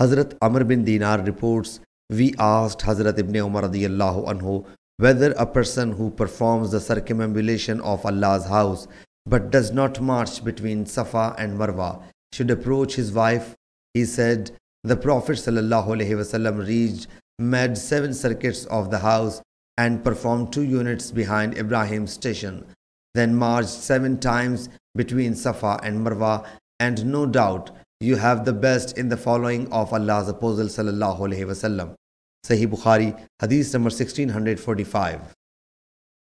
Hazrat Amr bin Dinar reports, we asked Hazrat Ibn Umar radiallahu anhu whether a person who performs the circumambulation of Allah's house but does not march between Safa and Marwa should approach his wife. He said, the Prophet ﷺ reached made seven circuits of the house and performed two units behind Ibrahim's station, then marched seven times between Safa and Marwa, and no doubt you have the best in the following of Allah's Apostle sallallahu alaihi wasallam. Sahih Bukhari, Hadith number 1645.